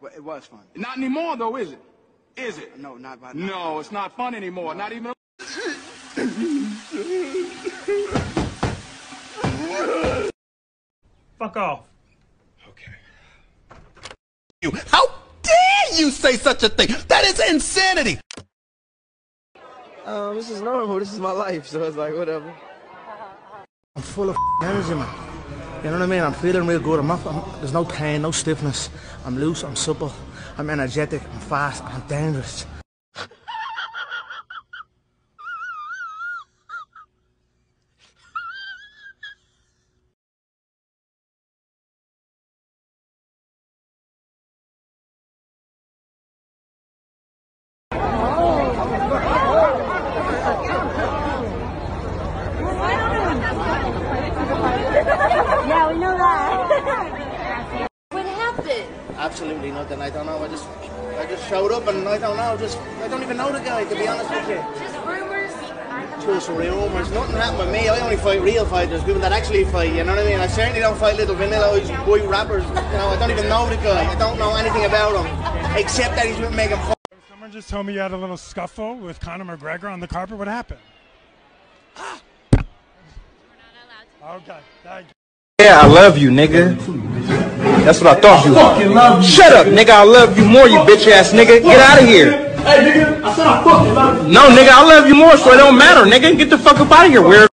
Well, it was fun. Not anymore, though, is it? Is it? No, not by No, it's not fun anymore. Not even. Fuck off. Okay. you. How dare you say such a thing? That is insanity. Um, this is normal. This is my life, so it's like whatever. I'm full of energy, man. You know what I mean? I'm feeling real good. I'm not, I'm, there's no pain, no stiffness. I'm loose, I'm supple, I'm energetic, I'm fast, I'm dangerous. Yeah, we know that. what happened? Absolutely nothing. I don't know. I just, I just showed up and I don't know. Just, I don't even know the guy to be honest with you. Just rumors. Just rumors. Nothing happened with me. I only fight real fighters, people that actually fight. You know what I mean? I certainly don't fight little vanilla boy rappers. You know, I don't even know the guy. I don't know anything about him except that he's with Megan Fox. Someone just told me you had a little scuffle with Conor McGregor on the carpet. What happened? Okay, thank you. Yeah, I love you, nigga. That's what I thought you were. Shut up, nigga. I love you more, you bitch ass nigga. Get out of here. Hey, nigga, I said I fucking love you. No, nigga, I love you more, so it don't matter, nigga. Get the fuck up out of here, weird.